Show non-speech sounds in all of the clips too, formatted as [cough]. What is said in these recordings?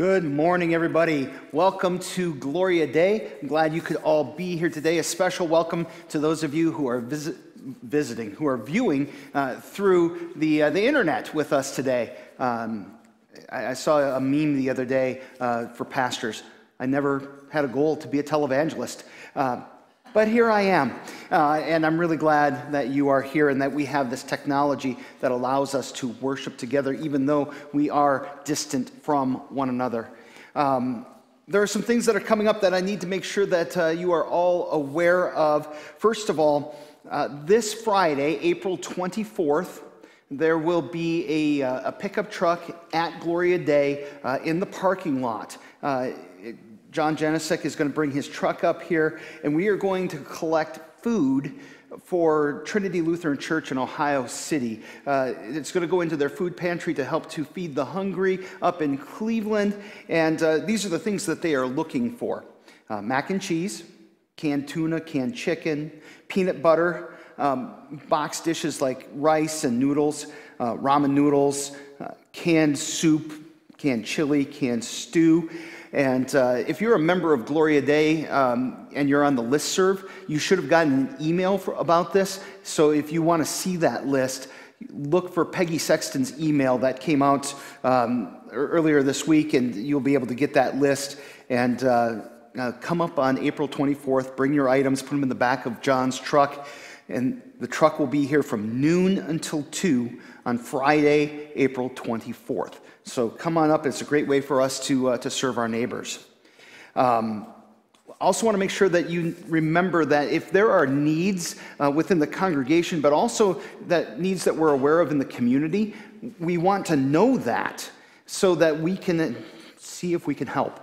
Good morning, everybody. Welcome to Gloria Dei. I'm glad you could all be here today. A special welcome to those of you who are visit, visiting, who are viewing uh, through the, uh, the internet with us today. Um, I, I, saw a meme the other day uh, for pastors. I never had a goal to be a televangelist. But here I am, uh, and I'm really glad that you are here and that we have this technology that allows us to worship together, even though we are distant from one another. Um, there are some things that are coming up that I need to make sure that uh, you are all aware of. First of all, uh, this Friday, April 24th, there will be a, uh, a pickup truck at Gloria Dei uh, in the parking lot. Uh, John Janisek is going to bring his truck up here, and we are going to collect food for Trinity Lutheran Church in Ohio City. Uh, it's going to go into their food pantry to help to feed the hungry up in Cleveland, and uh, these are the things that they are looking for uh, mac and cheese, canned tuna, canned chicken, peanut butter, um, box dishes like rice and noodles, uh, ramen noodles, uh, canned soup, canned chili, canned stew. And uh, if you're a member of Gloria Dei um, and you're on the list serve, you should have gotten an email for, about this. So if you want to see that list, look for Peggy Sexton's email that came out um, earlier this week, and you'll be able to get that list. And uh, uh, come up on April 24th, bring your items, put them in the back of John's truck, and the truck will be here from noon until 2 on Friday, April 24th. So come on up. It's a great way for us to, uh, to serve our neighbors. Um, also want to make sure that you remember that if there are needs uh, within the congregation, but also that needs that we're aware of in the community, we want to know that so that we can see if we can help.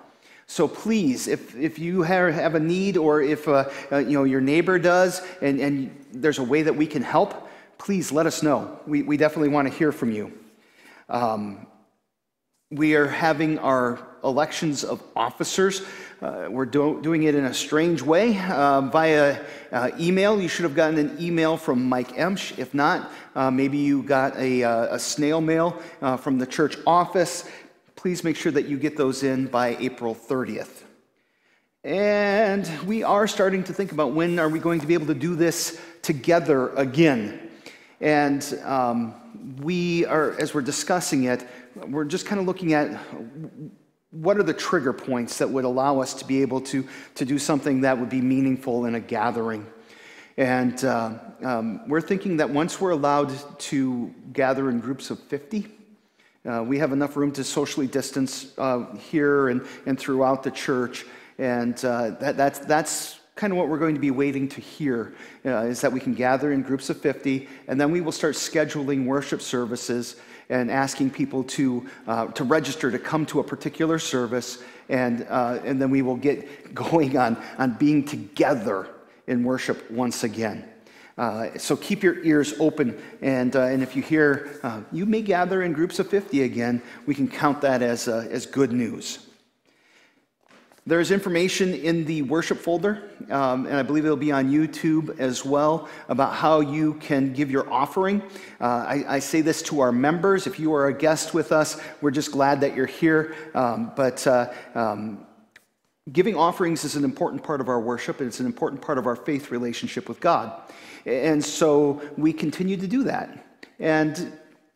So please, if, if you have a need or if uh, uh, you know, your neighbor does and, and there's a way that we can help, please let us know. We, we definitely want to hear from you. Um, we are having our elections of officers. Uh, we're do- doing it in a strange way uh, via uh, email. You should have gotten an email from Mike Emsch. If not, uh, maybe you got a, uh, a snail mail uh, from the church office. Please make sure that you get those in by April 30th. And we are starting to think about when are we going to be able to do this together again. And um, we are, as we're discussing it, we're just kind of looking at what are the trigger points that would allow us to be able to, to do something that would be meaningful in a gathering. And uh, um, we're thinking that once we're allowed to gather in groups of 50, uh, we have enough room to socially distance uh, here and, and throughout the church. And uh, that, that's, that's kind of what we're going to be waiting to hear uh, is that we can gather in groups of 50, and then we will start scheduling worship services and asking people to, uh, to register to come to a particular service, and, uh, and then we will get [laughs] going on, on being together in worship once again. Uh, so keep your ears open, and, uh, and if you hear uh, you may gather in groups of 50 again, we can count that as, uh, as good news. There's information in the worship folder, um, and I believe it'll be on YouTube as well, about how you can give your offering. Uh, I, I, say this to our members. If you are a guest with us, we're just glad that you're here. Um, but uh, um, giving offerings is an important part of our worship, and it's an important part of our faith relationship with God. And so we continue to do that. And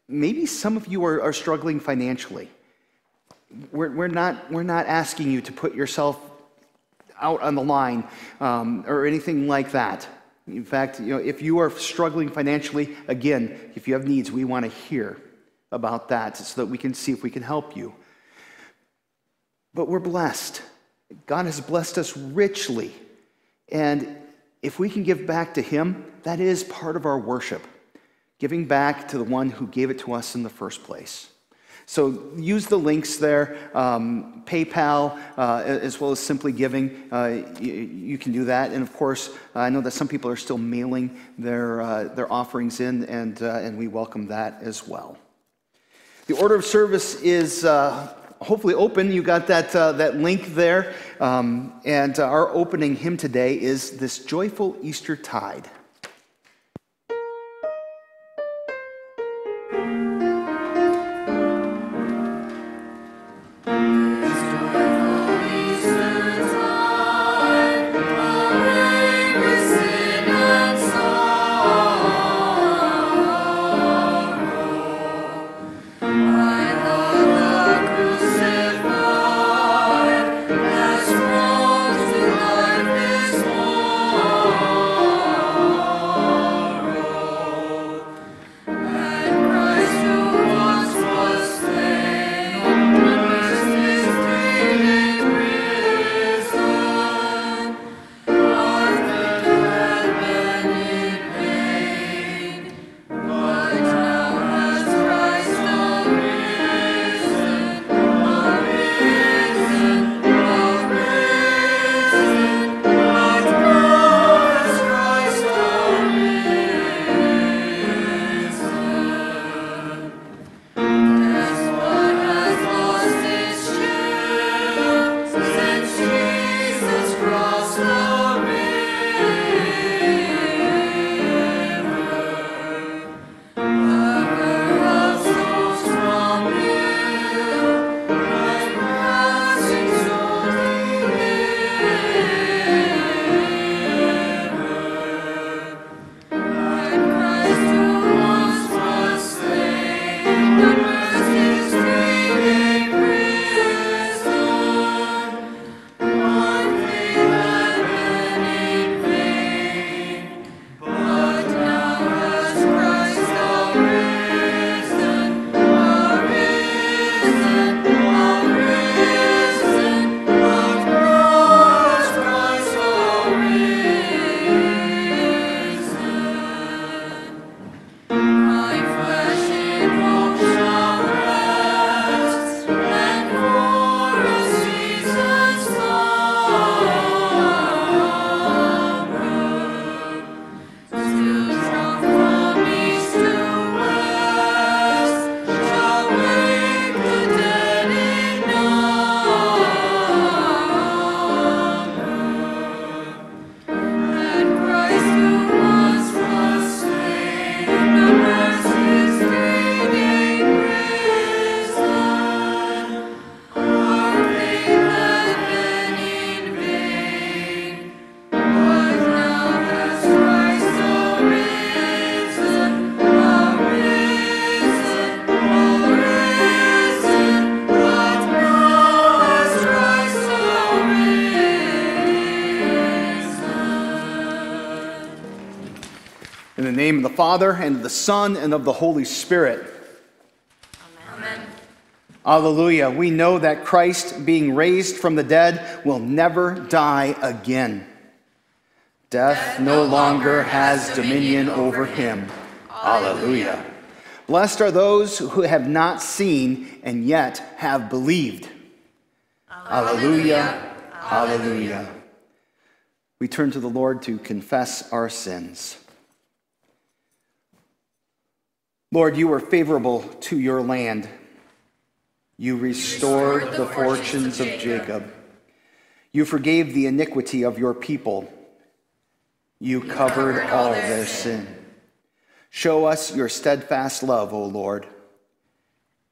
maybe some of you are, are struggling financially we're, we're, not, we're not asking you to put yourself out on the line um, or anything like that. In fact, you know, if you are struggling financially, again, if you have needs, we want to hear about that so that we can see if we can help you. But we're blessed. God has blessed us richly. And if we can give back to Him, that is part of our worship, giving back to the one who gave it to us in the first place. So use the links there, um, PayPal, uh, as well as Simply Giving. Uh, you, you, can do that. And of course, I know that some people are still mailing their, uh, their offerings in, and, uh, and we welcome that as well. The order of service is uh, hopefully open. You got that, uh, that link there. Um, and our opening hymn today is This Joyful Easter Tide. Father, and of the Son, and of the Holy Spirit. Amen. Alleluia. We know that Christ, being raised from the dead, will never die again. Death no longer has dominion over him. Alleluia. Blessed are those who have not seen and yet have believed. Alleluia. Alleluia. We turn to the Lord to confess our sins. Lord, you were favorable to your land. You restored the fortunes of Jacob. You forgave the iniquity of your people. You covered all their sin. Show us your steadfast love, O Lord,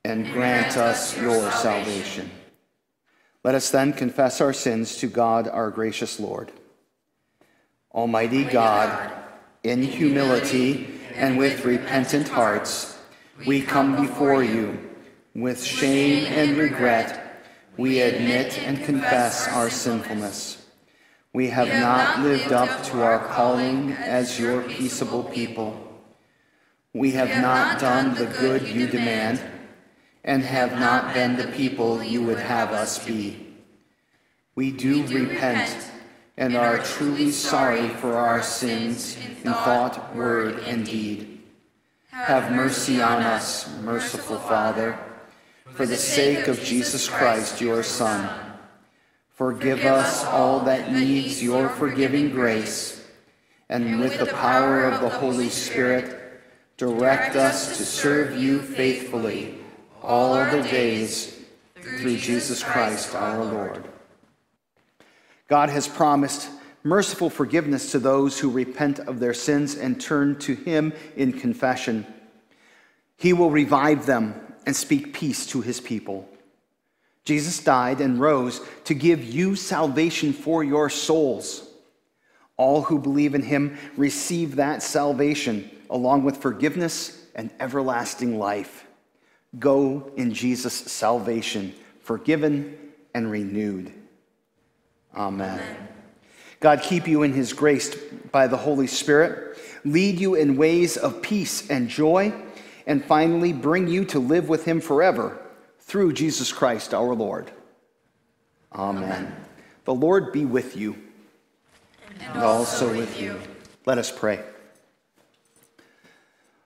and grant us your salvation. Let us then confess our sins to God, our gracious Lord. Almighty God, in humility and with repentant hearts, we come before you. With shame and regret, we admit and confess our sinfulness. We have not lived up to our calling as your peaceable people. We have not done the good you demand and have not been the people you would have us be. We do repent and are truly sorry for our sins in thought, word, and deed. Have mercy on us, merciful Father, for the sake of Jesus Christ, your Son. Forgive us all that needs your forgiving grace, and with the power of the Holy Spirit, direct us to serve you faithfully all the days through Jesus Christ our Lord. God has promised merciful forgiveness to those who repent of their sins and turn to Him in confession. He will revive them and speak peace to His people. Jesus died and rose to give you salvation for your souls. All who believe in Him receive that salvation along with forgiveness and everlasting life. Go in Jesus' salvation, forgiven and renewed. Amen. Amen. God keep you in his grace by the Holy Spirit, lead you in ways of peace and joy, and finally bring you to live with him forever through Jesus Christ our Lord. Amen. Amen. The Lord be with you and, and also with you. Let us pray.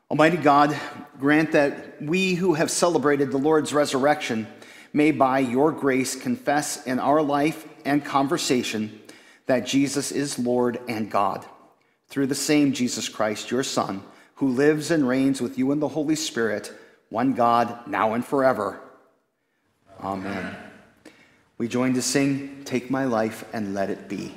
Almighty God, grant that we who have celebrated the Lord's resurrection may by your grace confess in our life and conversation that Jesus is Lord and God. Through the same Jesus Christ, your Son, who lives and reigns with you in the Holy Spirit, one God, now and forever. Amen. We join to sing, Take My Life and Let It Be.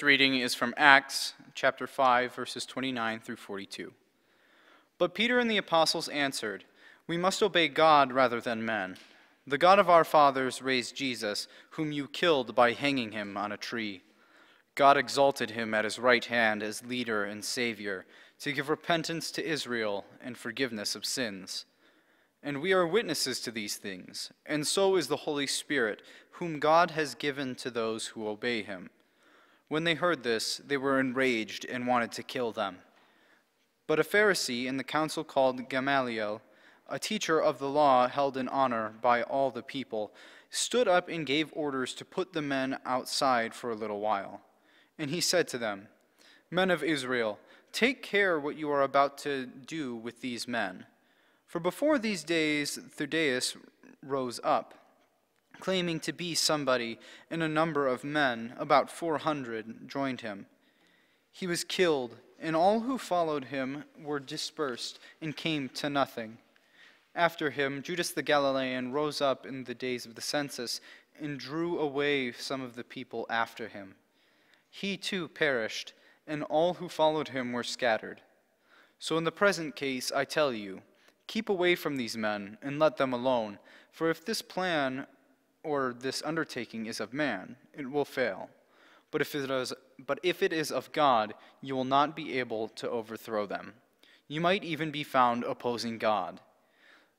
First reading is from Acts chapter 5, verses 29 through 42. But Peter and the apostles answered, We must obey God rather than men. The God of our fathers raised Jesus, whom you killed by hanging him on a tree. God exalted him at his right hand as leader and Savior, to give repentance to Israel and forgiveness of sins. And we are witnesses to these things, and so is the Holy Spirit, whom God has given to those who obey him. When they heard this, they were enraged and wanted to kill them. But a Pharisee in the council called Gamaliel, a teacher of the law held in honor by all the people, stood up and gave orders to put the men outside for a little while. And he said to them, Men of Israel, take care what you are about to do with these men. For before these days, Theudas rose up, claiming to be somebody, and a number of men, about 400, joined him. He was killed, and all who followed him were dispersed and came to nothing. After him, Judas the Galilean rose up in the days of the census and drew away some of the people after him. He too perished, and all who followed him were scattered. So in the present case, I tell you, keep away from these men and let them alone, for if this plan or this undertaking is of man, it will fail. But if it is, but if it is of God, you will not be able to overthrow them. You might even be found opposing God.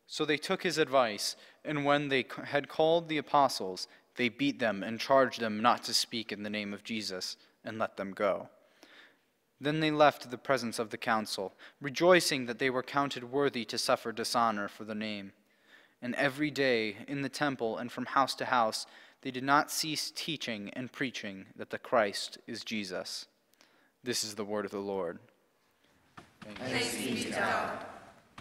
So they took his advice, and when they had called the apostles, they beat them and charged them not to speak in the name of Jesus, and let them go. Then they left the presence of the council, rejoicing that they were counted worthy to suffer dishonor for the name. And every day in the temple and from house to house, they did not cease teaching and preaching that the Christ is Jesus. This is the word of the Lord. Thanks be God.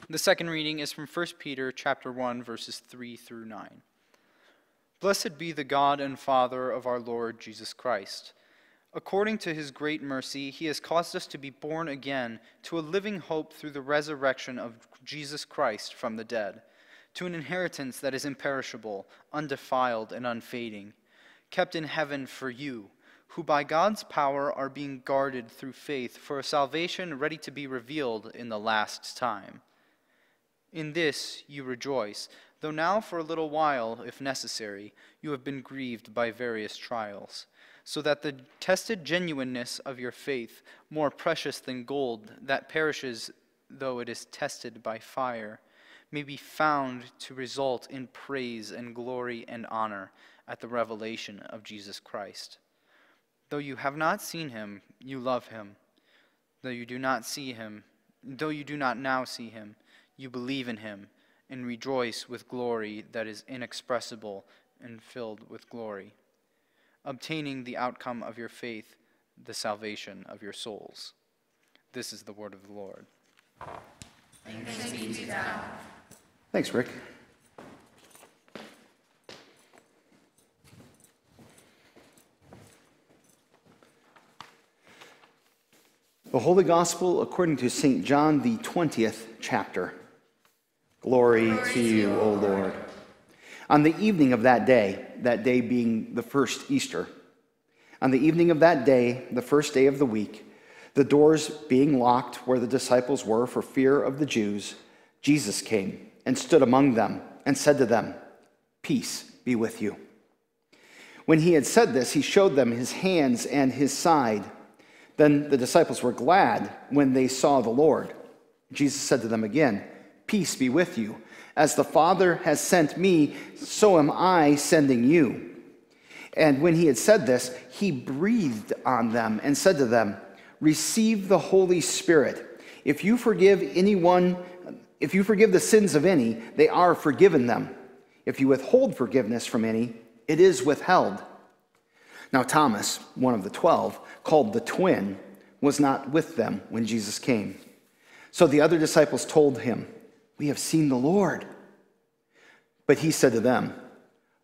The second reading is from 1 Peter chapter 1 verses 3 through 9. Blessed be the God and Father of our Lord Jesus Christ. According to his great mercy, he has caused us to be born again to a living hope through the resurrection of Jesus Christ from the dead, to an inheritance that is imperishable, undefiled, and unfading, kept in heaven for you, who by God's power are being guarded through faith for a salvation ready to be revealed in the last time. In this you rejoice, though now for a little while, if necessary, you have been grieved by various trials, so that the tested genuineness of your faith, more precious than gold that perishes though it is tested by fire, may be found to result in praise and glory and honor at the revelation of Jesus Christ. Though you have not seen him, you love him. Though you do not see him, though you do not now see him, you believe in him and rejoice with glory that is inexpressible and filled with glory, obtaining the outcome of your faith, the salvation of your souls. This is the word of the Lord. Thanks be to God. Thanks, Rick. The Holy Gospel according to St. John, the 20th chapter. Glory to you, O Lord. On the evening of that day, that day being the first Easter, on the evening of that day, the first day of the week, the doors being locked where the disciples were for fear of the Jews, Jesus came and stood among them and said to them, Peace be with you. When he had said this, he showed them his hands and his side. Then the disciples were glad when they saw the Lord. Jesus said to them again, Peace be with you. As the Father has sent me, so am I sending you. And when he had said this, he breathed on them and said to them, Receive the Holy Spirit. If you forgive anyone, if you forgive the sins of any, they are forgiven them. If you withhold forgiveness from any, it is withheld. Now, Thomas, one of the twelve, called the twin, was not with them when Jesus came. So the other disciples told him, We have seen the Lord. But he said to them,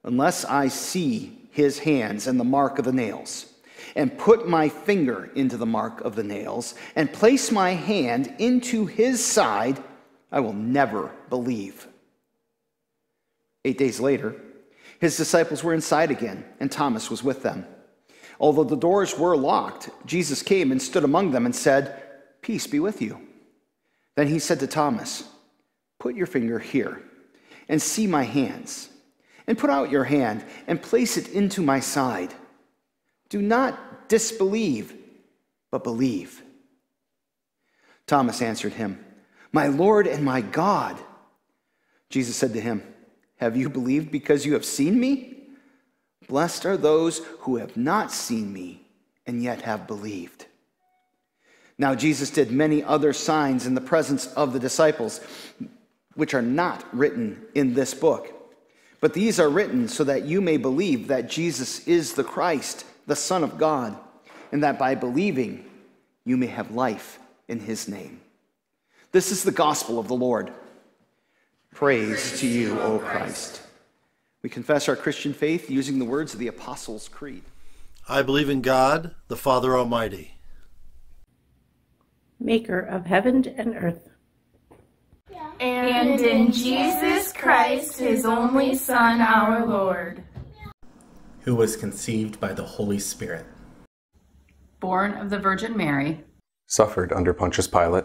Unless I see his hands and the mark of the nails, and put my finger into the mark of the nails, and place my hand into his side, I will never believe. Eight days later, his disciples were inside again, and Thomas was with them. Although the doors were locked, Jesus came and stood among them and said, Peace be with you. Then he said to Thomas, Put your finger here and see my hands, and put out your hand and place it into my side. Do not disbelieve, but believe. Thomas answered him, My Lord and my God. Jesus said to him, Have you believed because you have seen me? Blessed are those who have not seen me and yet have believed. Now, Jesus did many other signs in the presence of the disciples, which are not written in this book. But these are written so that you may believe that Jesus is the Christ, the Son of God, and that by believing you may have life in his name. This is the gospel of the Lord. Praise to you, O Christ. We confess our Christian faith using the words of the Apostles' Creed. I believe in God, the Father Almighty, maker of heaven and earth. And in Jesus Christ, his only Son, our Lord. who was conceived by the Holy Spirit, born of the Virgin Mary, suffered under Pontius Pilate,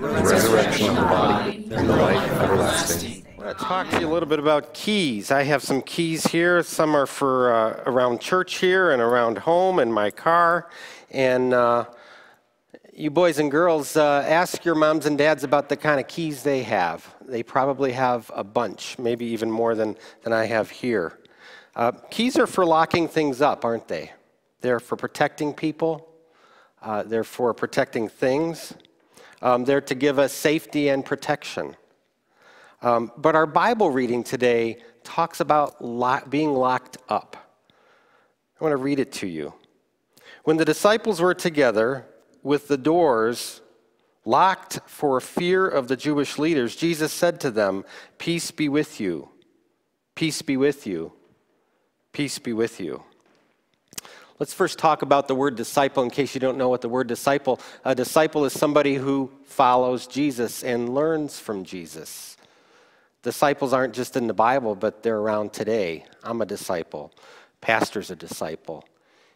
the resurrection of the body, and the life everlasting. I want to talk to you a little bit about keys. I have some keys here. Some are for uh, around church here and around home and my car. And uh, you boys and girls, uh, ask your moms and dads about the kind of keys they have. They probably have a bunch, maybe even more than, than I have here. Uh, keys are for locking things up, aren't they? They're for protecting people, uh, they're for protecting things, um, they're to give us safety and protection. Um, but our Bible reading today talks about being locked up. I want to read it to you. When the disciples were together, with the doors locked for fear of the Jewish leaders, Jesus said to them, Peace be with you. Peace be with you. Peace be with you. Let's first talk about the word disciple in case you don't know what the word disciple. A disciple is somebody who follows Jesus and learns from Jesus. Disciples aren't just in the Bible, but they're around today. I'm a disciple. Pastor's a disciple.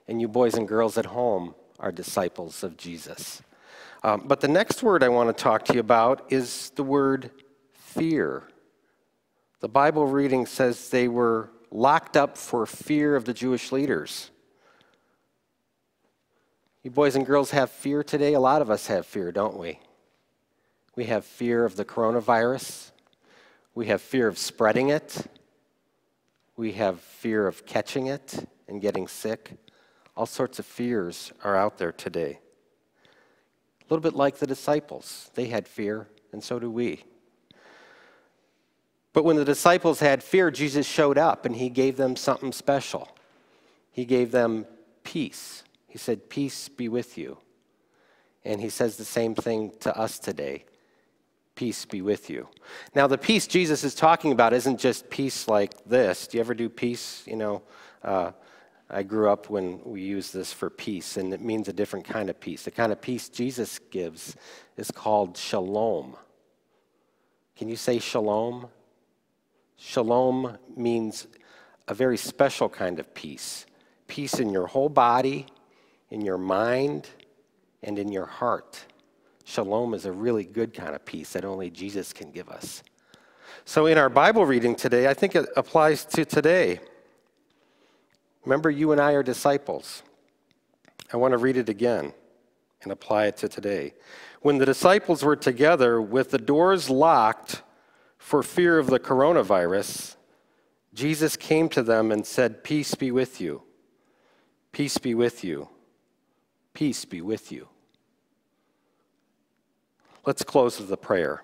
And you boys and girls at home are disciples of Jesus. Um, but the next word I want to talk to you about is the word fear. The Bible reading says they were locked up for fear of the Jewish leaders. You boys and girls have fear today? A lot of us have fear, don't we? We have fear of the coronavirus. We have fear of spreading it. We have fear of catching it and getting sick. All sorts of fears are out there today. A little bit like the disciples. They had fear, and so do we. But when the disciples had fear, Jesus showed up and he gave them something special. He gave them peace. He said, Peace be with you. And he says the same thing to us today Peace be with you. Now, the peace Jesus is talking about isn't just peace like this. Do you ever do peace? You know, uh, I grew up when we use this for peace, and it means a different kind of peace. The kind of peace Jesus gives is called shalom. Can you say shalom? Shalom means a very special kind of peace peace in your whole body, in your mind, and in your heart. Shalom is a really good kind of peace that only Jesus can give us. So, in our Bible reading today, I think it applies to today. Remember, you and I are disciples. I want to read it again and apply it to today. When the disciples were together with the doors locked for fear of the coronavirus, Jesus came to them and said, Peace be with you. Peace be with you. Peace be with you. Let's close with a prayer.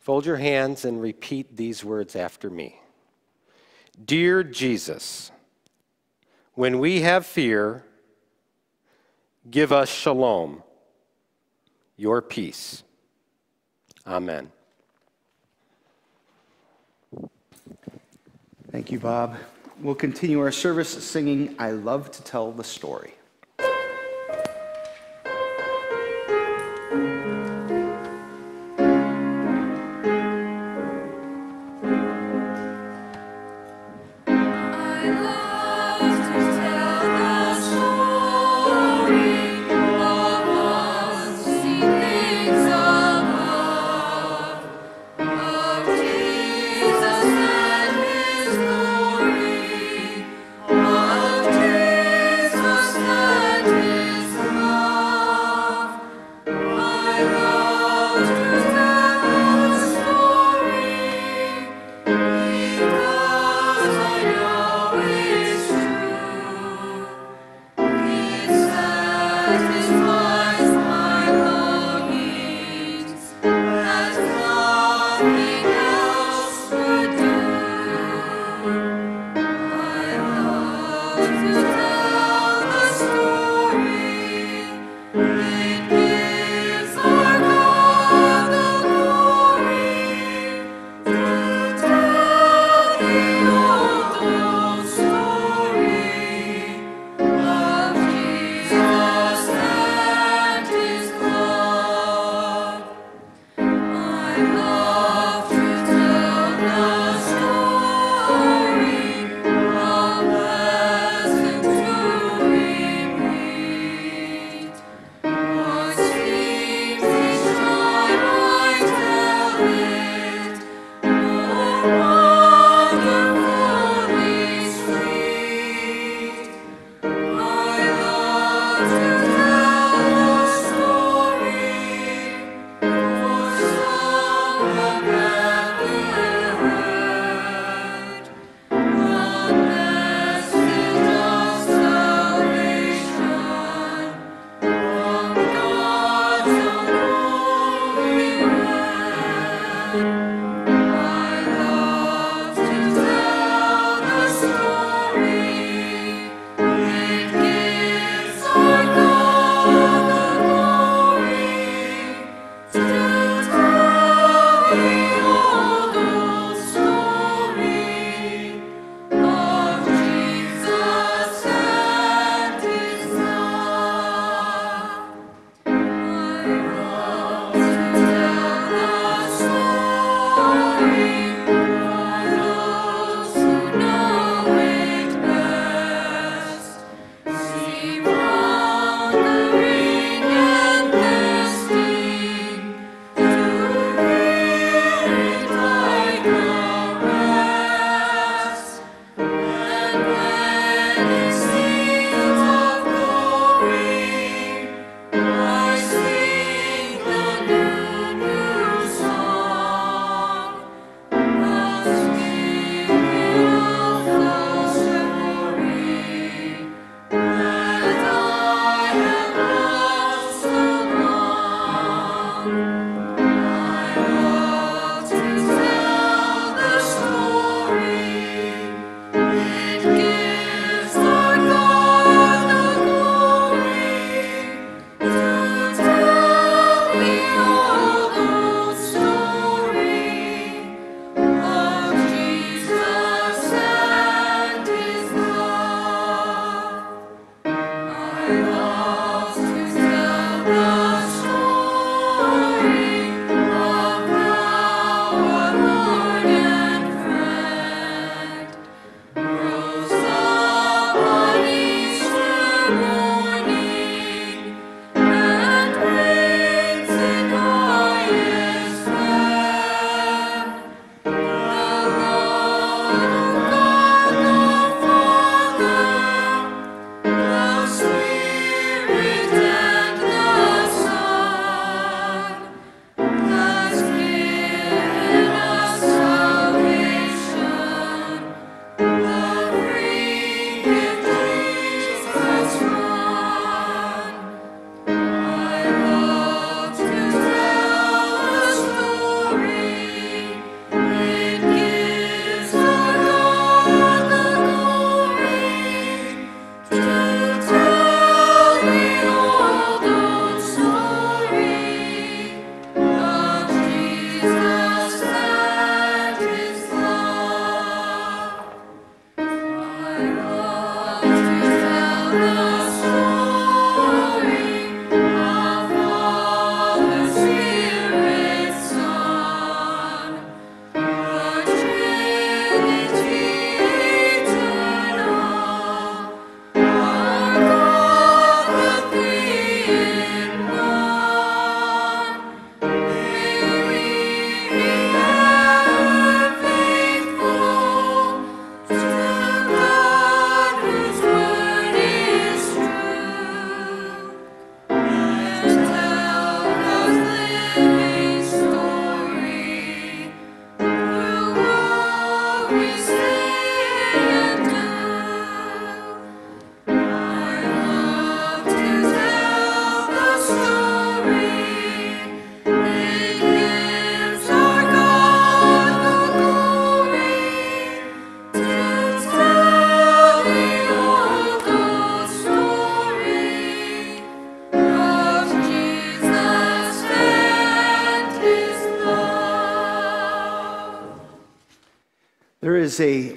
Fold your hands and repeat these words after me. Dear Jesus, when we have fear, Give us shalom, your peace. Amen. Thank you, Bob. We'll continue our service singing I Love to Tell the Story.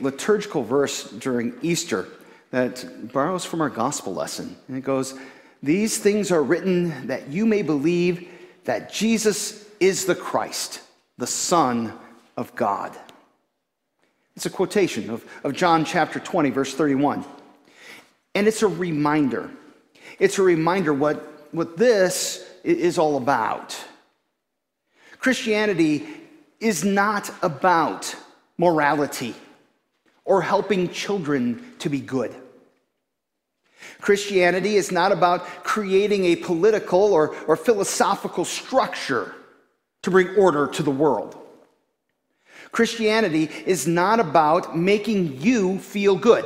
Liturgical verse during Easter that borrows from our gospel lesson. And it goes, These things are written that you may believe that Jesus is the Christ, the Son of God. It's a quotation of, of John chapter 20, verse 31. And it's a reminder. It's a reminder what, what this is all about. Christianity is not about morality or helping children to be good. Christianity is not about creating a political or, or philosophical structure to bring order to the world. Christianity is not about making you feel good.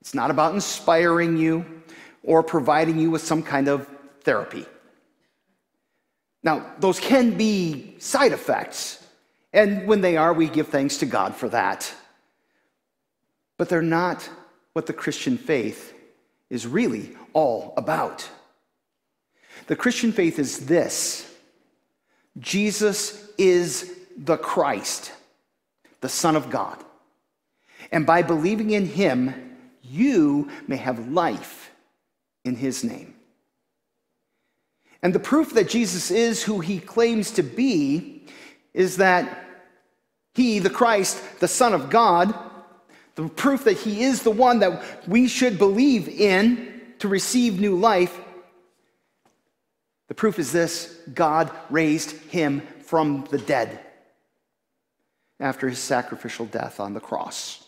It's not about inspiring you or providing you with some kind of therapy. Now, those can be side effects, and when they are, we give thanks to God for that. But they're not what the Christian faith is really all about. The Christian faith is this Jesus is the Christ, the Son of God. And by believing in him, you may have life in his name. And the proof that Jesus is who he claims to be is that he, the Christ, the Son of God, the proof that he is the one that we should believe in to receive new life, the proof is this God raised him from the dead after his sacrificial death on the cross.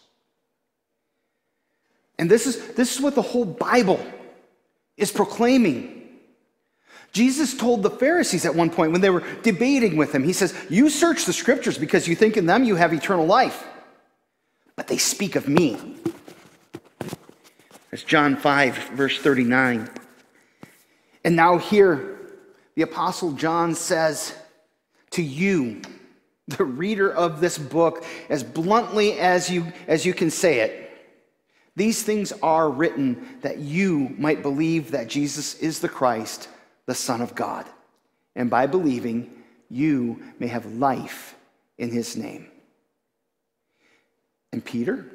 And this is, this is what the whole Bible is proclaiming. Jesus told the Pharisees at one point when they were debating with him, he says, You search the scriptures because you think in them you have eternal life, but they speak of me. That's John 5, verse 39. And now, here, the Apostle John says to you, the reader of this book, as bluntly as you, as you can say it, these things are written that you might believe that Jesus is the Christ, the Son of God. And by believing, you may have life in his name. And Peter,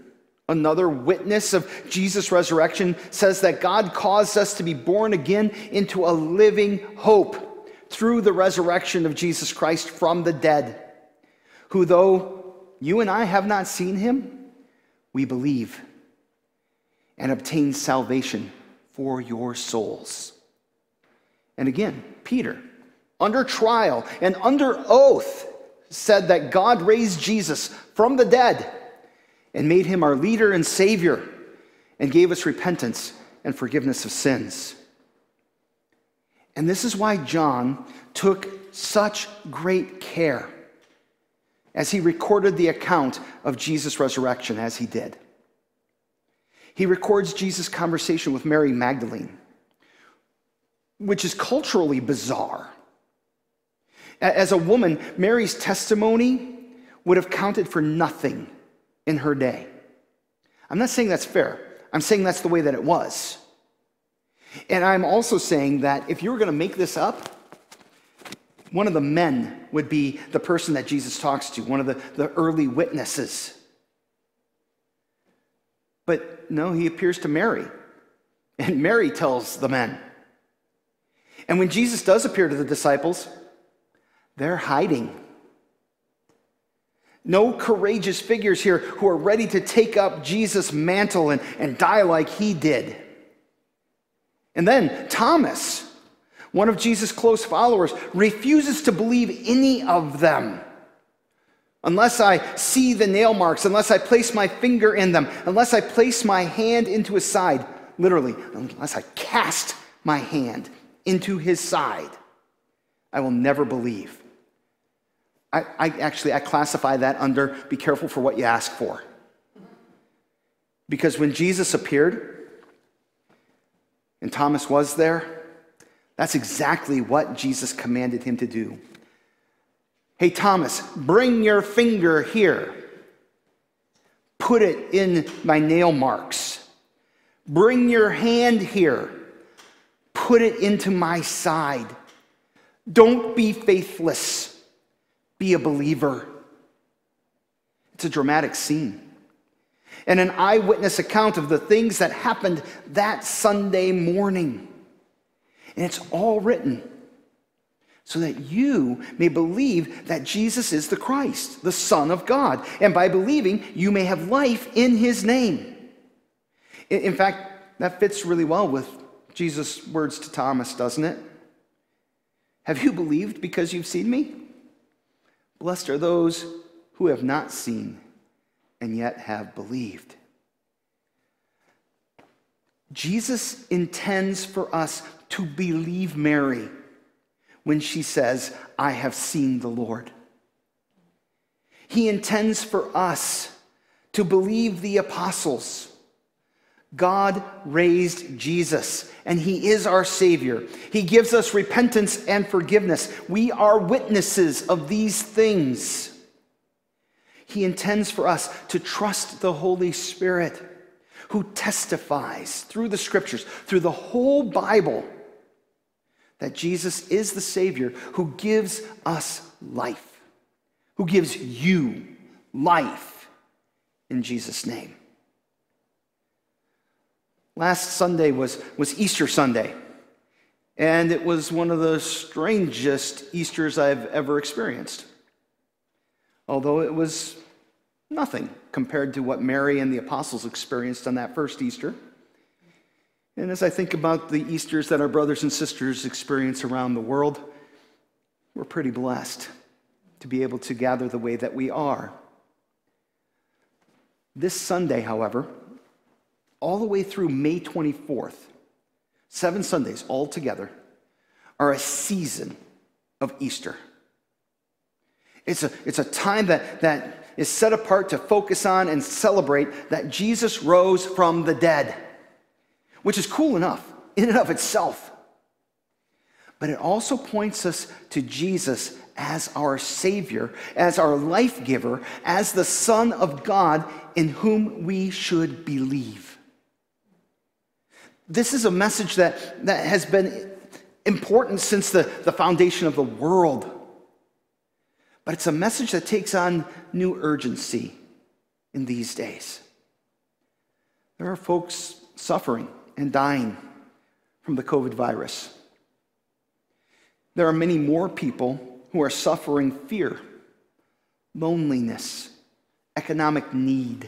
another witness of Jesus' resurrection, says that God caused us to be born again into a living hope through the resurrection of Jesus Christ from the dead who, though you and I have not seen him, we believe and obtain salvation for your souls. And again, Peter, under trial and under oath, said that God raised Jesus from the dead and made him our leader and savior and gave us repentance and forgiveness of sins. And this is why John took such great care as he recorded the account of Jesus' resurrection as he did. He records Jesus' conversation with Mary Magdalene, which is culturally bizarre. As a woman, Mary's testimony would have counted for nothing in her day. I'm not saying that's fair. I'm saying that's the way that it was. And I'm also saying that if you were going to make this up, one of the men would be the person that Jesus talks to, one of the, the early witnesses. But no, he appears to Mary, and Mary tells the men. And when Jesus does appear to the disciples, they're hiding. No courageous figures here who are ready to take up Jesus' mantle and, and die like he did. And then Thomas, one of Jesus' close followers, refuses to believe any of them. Unless I see the nail marks, unless I place my finger in them, unless I place my hand into his side, literally, unless I cast my hand into his side, I will never believe. I, I, actually I classify that under be careful for what you ask for. Because when Jesus appeared and Thomas was there, that's exactly what Jesus commanded him to do. Hey, Thomas, bring your finger here. Put it in my nail marks. Bring your hand here. Put it into my side. Don't be faithless. Be a believer. It's a dramatic scene. And an eyewitness account of the things that happened that Sunday morning. And it's all written so that you may believe that Jesus is the Christ, the Son of God. And by believing, you may have life in his name. In fact, that fits really well with Jesus' words to Thomas, doesn't it? Have you believed because you've seen me? Blessed are those who have not seen and yet have believed. Jesus intends for us to believe Mary when she says, I have seen the Lord. He intends for us to believe the apostles. God raised Jesus, and He is our Savior. He gives us repentance and forgiveness. We are witnesses of these things. He intends for us to trust the Holy Spirit, who testifies through the scriptures, through the whole Bible that Jesus is the Savior who gives us life, who gives you life in Jesus' name. Last Sunday was, was Easter Sunday, and it was one of the strangest Easters I've ever experienced. Although it was nothing compared to what Mary and the apostles experienced on that first Easter. And as I think about the Easters that our brothers and sisters experience around the world, we're pretty blessed to be able to gather the way that we are. This Sunday, however, all the way through May 24th, seven Sundays all together, are a season of Easter. It's a, it's a time that, that is set apart to focus on and celebrate that Jesus rose from the dead which is cool enough in and of itself. But it also points us to Jesus as our Savior, as our life giver, as the Son of God in whom we should believe. This is a message that, that has been important since the, the foundation of the world. But it's a message that takes on new urgency in these days. There are folks suffering and dying from the COVID virus. There are many more people who are suffering fear, loneliness, economic need,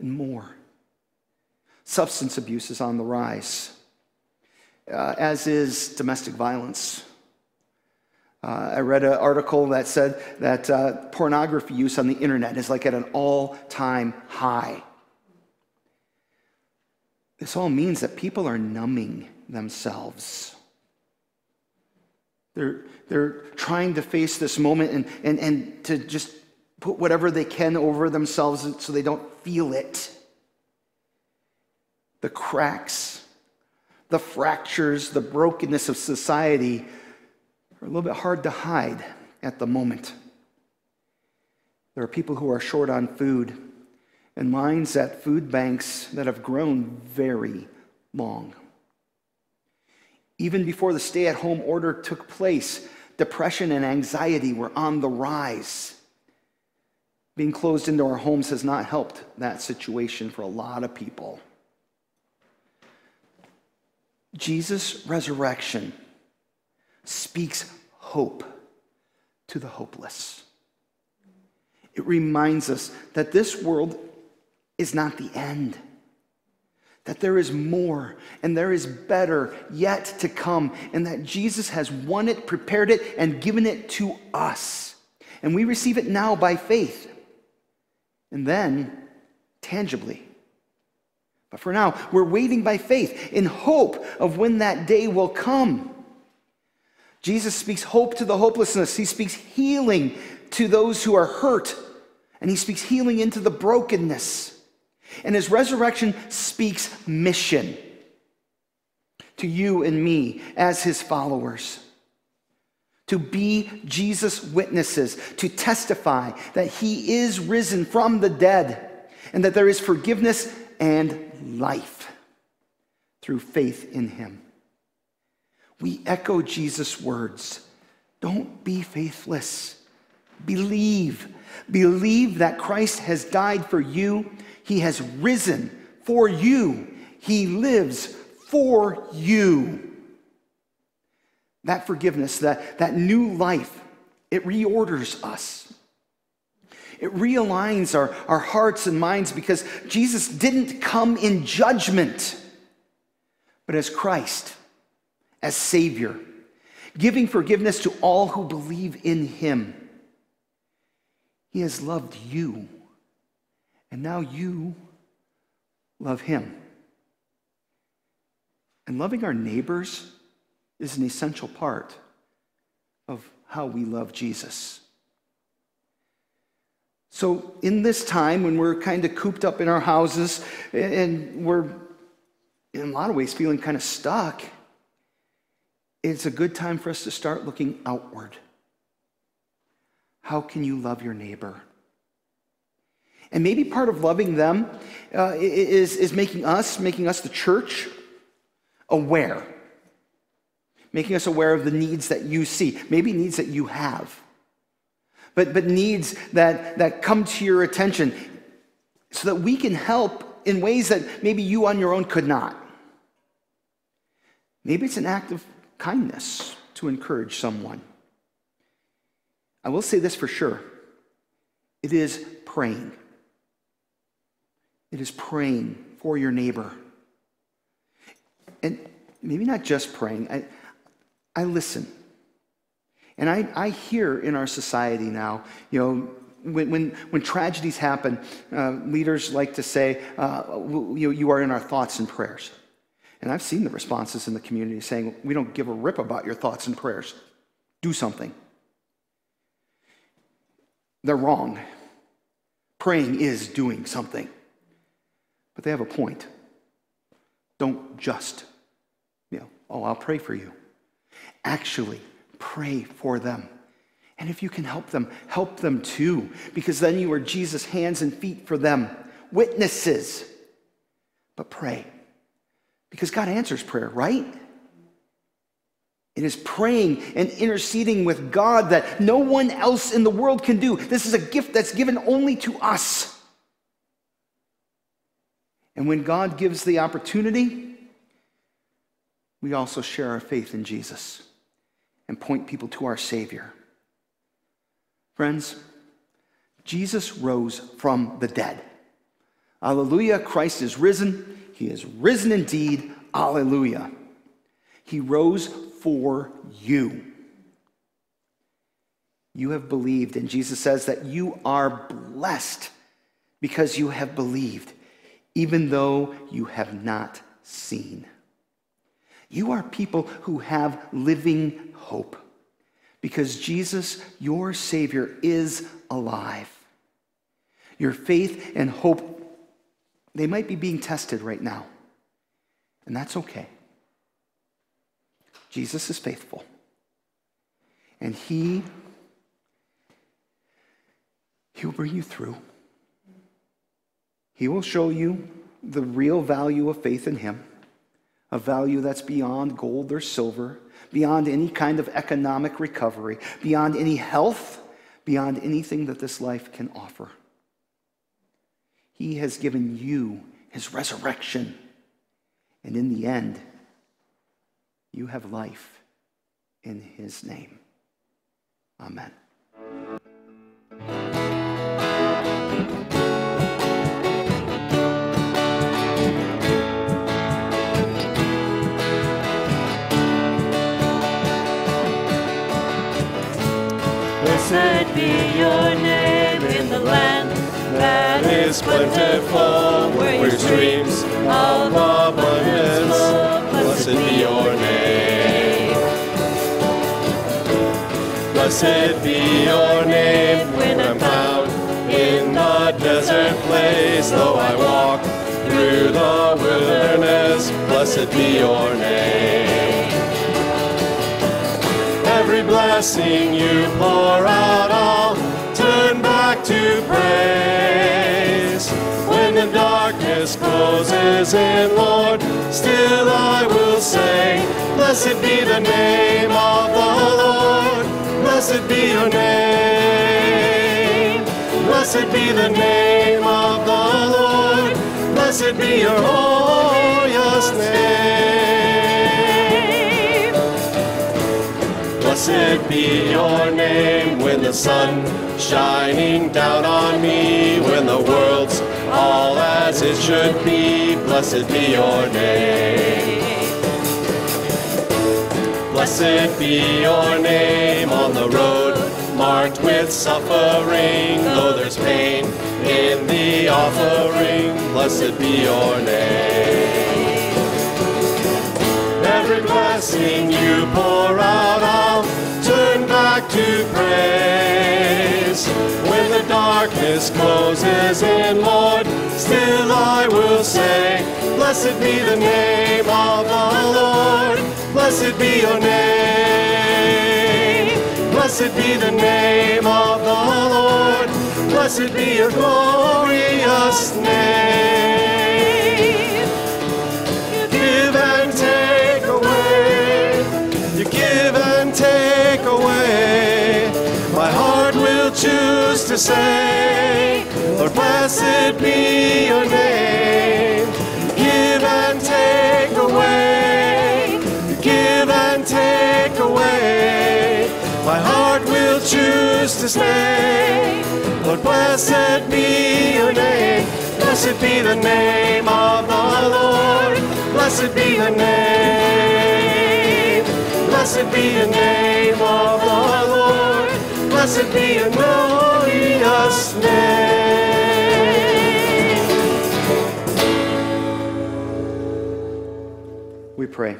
and more. Substance abuse is on the rise, uh, as is domestic violence. Uh, I read an article that said that uh, pornography use on the internet is like at an all time high. This all means that people are numbing themselves. They're, they're trying to face this moment and, and, and to just put whatever they can over themselves so they don't feel it. The cracks, the fractures, the brokenness of society are a little bit hard to hide at the moment. There are people who are short on food and lines at food banks that have grown very long. Even before the stay at home order took place, depression and anxiety were on the rise. Being closed into our homes has not helped that situation for a lot of people. Jesus' resurrection speaks hope to the hopeless. It reminds us that this world is not the end. That there is more and there is better yet to come, and that Jesus has won it, prepared it, and given it to us. And we receive it now by faith, and then tangibly. But for now, we're waiting by faith in hope of when that day will come. Jesus speaks hope to the hopelessness, He speaks healing to those who are hurt, and He speaks healing into the brokenness. And his resurrection speaks mission to you and me as his followers. To be Jesus' witnesses, to testify that he is risen from the dead and that there is forgiveness and life through faith in him. We echo Jesus' words don't be faithless, Believe. Believe that Christ has died for you. He has risen for you. He lives for you. That forgiveness, that, that new life, it reorders us. It realigns our, our hearts and minds because Jesus didn't come in judgment, but as Christ, as Savior, giving forgiveness to all who believe in Him. He has loved you, and now you love Him. And loving our neighbors is an essential part of how we love Jesus. So, in this time when we're kind of cooped up in our houses and we're, in a lot of ways, feeling kind of stuck, it's a good time for us to start looking outward. How can you love your neighbor? And maybe part of loving them uh, is, is making us, making us the church, aware. Making us aware of the needs that you see, maybe needs that you have but, but needs that, that come to your attention so that we can help in ways that maybe you on your own could not. Maybe it's an act of kindness to encourage someone. I will say this for sure it is praying. It is praying for your neighbor. And maybe not just praying, I, I listen. And I, I hear in our society now, you know, when, when, when tragedies happen, uh, leaders like to say, uh, you, you are in our thoughts and prayers. And I've seen the responses in the community saying, we don't give a rip about your thoughts and prayers. Do something. They're wrong. Praying is doing something. But they have a point. Don't just, you know, oh, I'll pray for you. Actually, pray for them. And if you can help them, help them too, because then you are Jesus' hands and feet for them, witnesses. But pray, because God answers prayer, right? It is praying and interceding with God that no one else in the world can do. This is a gift that's given only to us. And when God gives the opportunity, we also share our faith in Jesus and point people to our Savior. Friends, Jesus rose from the dead. Alleluia, Christ is risen. He is risen indeed. Alleluia. He rose for you. You have believed, and Jesus says that you are blessed because you have believed, even though you have not seen. You are people who have living hope because Jesus, your Savior, is alive. Your faith and hope, they might be being tested right now, and that's okay. Jesus is faithful, and He, He will bring you through. He will show you the real value of faith in Him a value that's beyond gold or silver, beyond any kind of economic recovery, beyond any health, beyond anything that this life can offer. He has given you his resurrection. And in the end, you have life in his name. Amen. Is plentiful, where streams of abundance. Blessed be your name. Blessed be your name when I'm found in the desert place, though I walk through the wilderness. Blessed be your name every blessing you pour out, I'll turn back to praise. Darkness closes in, Lord, still I will say, Blessed be the name of the Lord, blessed be your name. Blessed be the name of the Lord. Blessed be your glorious name. Blessed be your name when the sun shining down on me, when the world's all as it should be. Blessed be your name. Blessed be your name on the road marked with suffering, though there's pain in the offering. Blessed be your name. Every blessing you pour out, I'll turn back to praise. The darkness closes in, Lord, still I will say, Blessed be the name of the Lord. Blessed be your name. Blessed be the name of the Lord. Blessed be your glorious name. Give and take away, you give and take away. Choose to say, Lord, blessed be your name. Give and take away. Give and take away. My heart will choose to stay. Lord, blessed be your name. Blessed be the name of the Lord. Blessed be the name. Blessed be the name of the Lord. Blessed be your glorious name. We pray.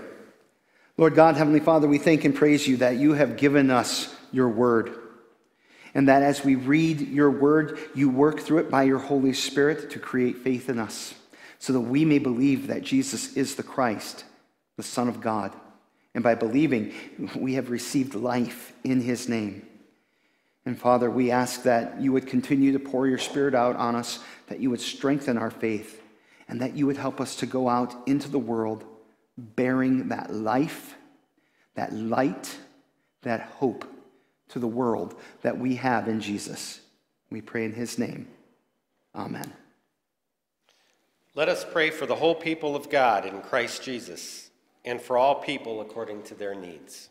Lord God, Heavenly Father, we thank and praise you that you have given us your word. And that as we read your word, you work through it by your Holy Spirit to create faith in us, so that we may believe that Jesus is the Christ, the Son of God. And by believing, we have received life in his name. And Father, we ask that you would continue to pour your Spirit out on us, that you would strengthen our faith, and that you would help us to go out into the world bearing that life, that light, that hope to the world that we have in Jesus. We pray in his name. Amen. Let us pray for the whole people of God in Christ Jesus and for all people according to their needs.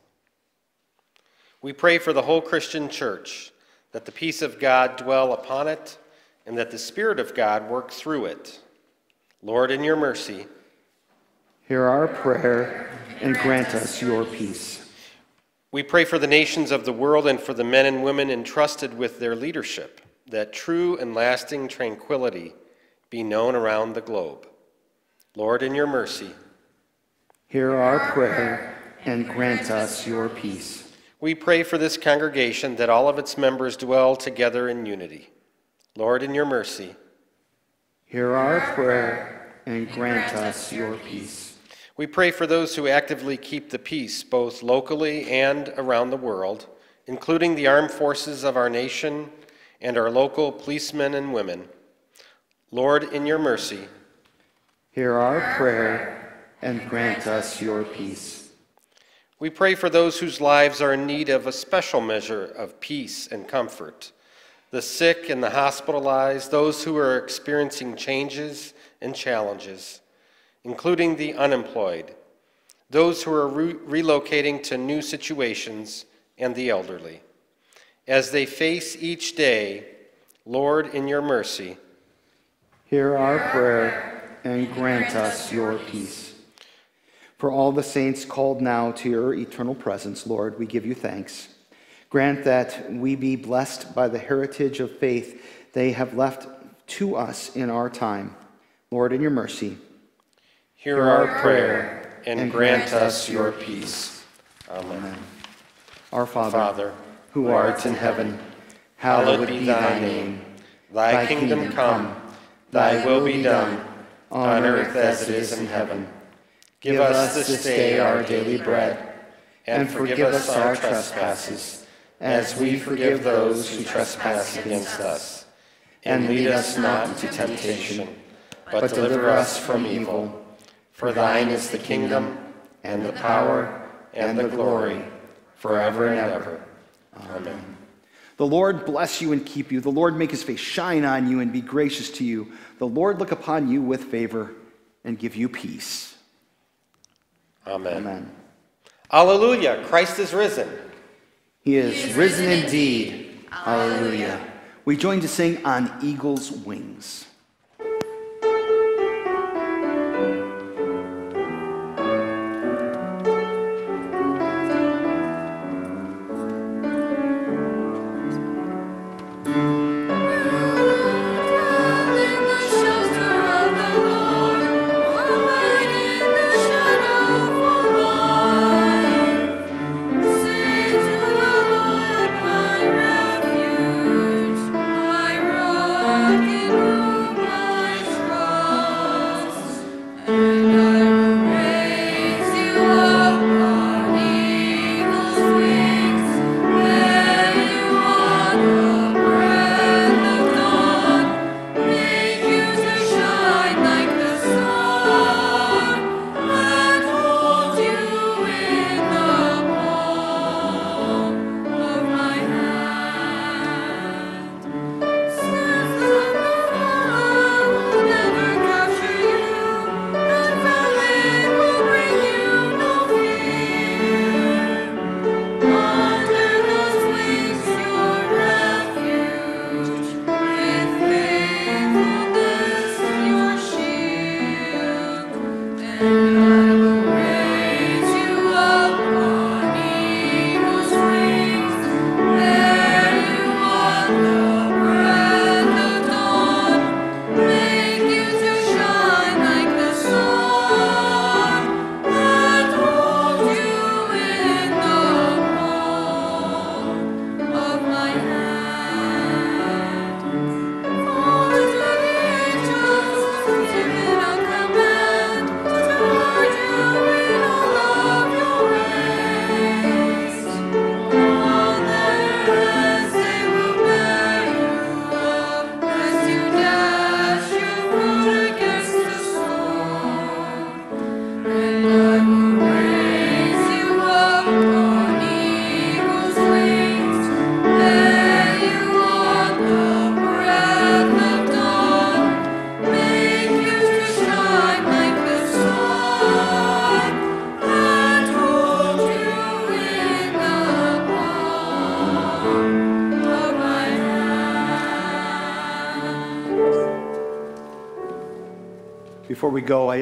We pray for the whole Christian church that the peace of God dwell upon it and that the Spirit of God work through it. Lord, in your mercy, Hear our prayer and grant us your peace. We pray for the nations of the world and for the men and women entrusted with their leadership, that true and lasting tranquility be known around the globe. Lord, in your mercy, Hear our prayer and grant us your peace. We pray for this congregation that all of its members dwell together in unity. Lord, in your mercy, Hear our prayer and grant us your peace. we pray for those who actively keep the peace both locally and around the world, including the armed forces of our nation and our local policemen and women. Lord, in your mercy, Hear our prayer and grant us your peace. We pray for those whose lives are in need of a special measure of peace and comfort the sick and the hospitalized, those who are experiencing changes and challenges, including the unemployed, those who are re- relocating to new situations, and the elderly. As they face each day, Lord, in your mercy, Hear our prayer and grant us your peace. For all the saints called now to your eternal presence, Lord, we give you thanks. Grant that we be blessed by the heritage of faith they have left to us in our time. Lord, in your mercy, hear our prayer and grant us your peace. Amen. Our Father, Father, who art in heaven, hallowed be thy name. Thy kingdom come, thy will be done, on earth as it is in heaven. Give us this day our daily bread, and forgive us our trespasses, as we forgive those who trespass against us. And lead us not into temptation, but deliver us from evil. For thine is the kingdom, and the power, and the glory, forever and ever. Amen. The Lord bless you and keep you. The Lord make his face shine on you and be gracious to you. The Lord look upon you with favor and give you peace. Amen. Amen. Alleluia. Christ is risen. He is, he is risen, risen indeed. Alleluia. We join to sing on eagle's wings.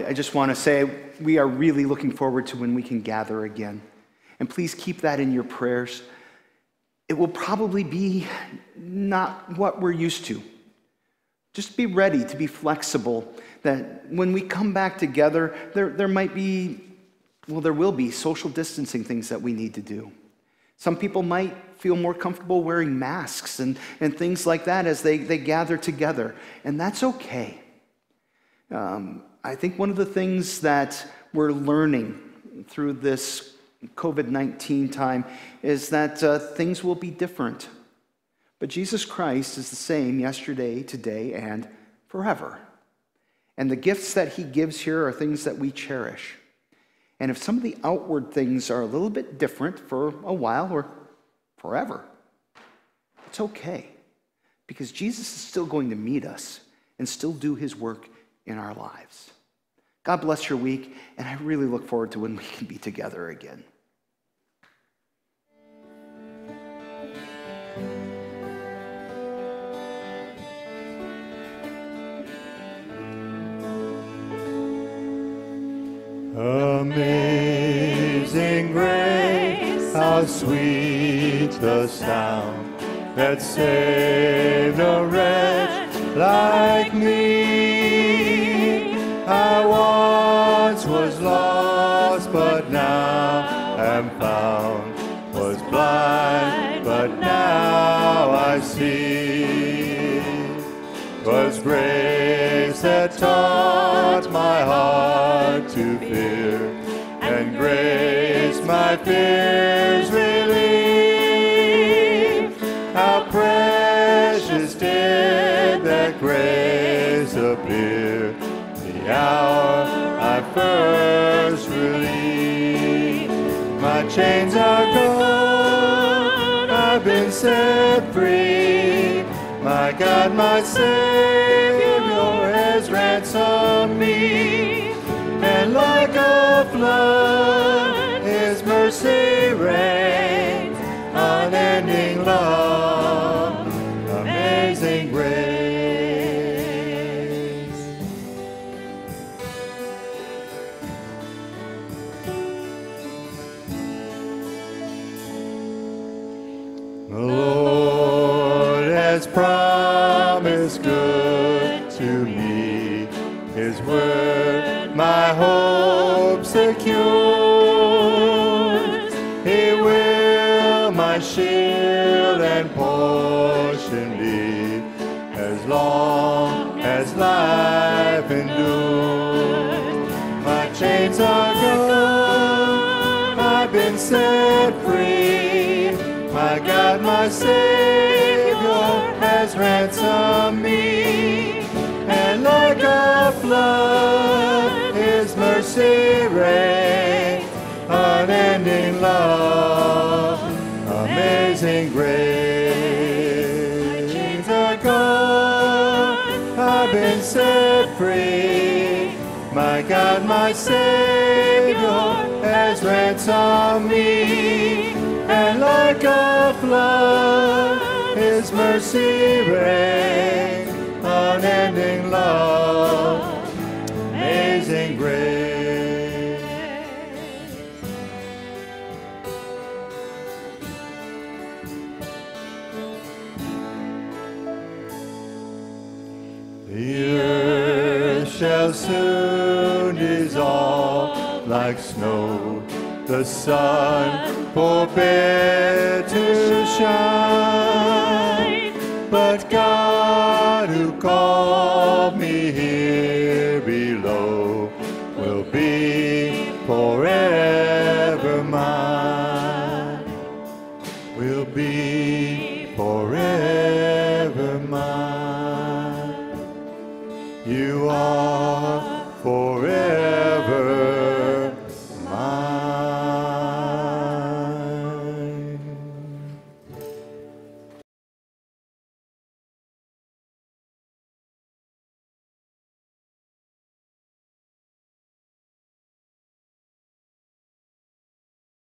I, just want to say we are really looking forward to when we can gather again. And please keep that in your prayers. It will probably be not what we're used to. Just be ready to be flexible that when we come back together, there, there might be, well, there will be social distancing things that we need to do. Some people might feel more comfortable wearing masks and, and things like that as they, they gather together, and that's okay. Um, I think one of the things that we're learning through this COVID 19 time is that uh, things will be different. But Jesus Christ is the same yesterday, today, and forever. And the gifts that he gives here are things that we cherish. And if some of the outward things are a little bit different for a while or forever, it's okay. Because Jesus is still going to meet us and still do his work in our lives. God bless your week, and I really look forward to when we can be together again. Amazing grace, how sweet the sound that saved a wretch like me. I now I see. Was grace that taught my heart to fear, and grace my fears relieve. How precious did that grace appear the hour I first relieved. My chains are gone, I've been set God, my Savior has ransomed me. And like a flood, His mercy reigns, unending love, secures. He will my shield and portion be as long as life endures. My chains are gone, I've been set free. My God, my Savior has ransomed me. And like a flood, mercy unending love, amazing grace. My chains are gone, I've been set free. My God, my Savior has ransomed me. And like a flood, His mercy reigns, unending love, like snow, the sun forbear to shine. But God who called me here below will be forever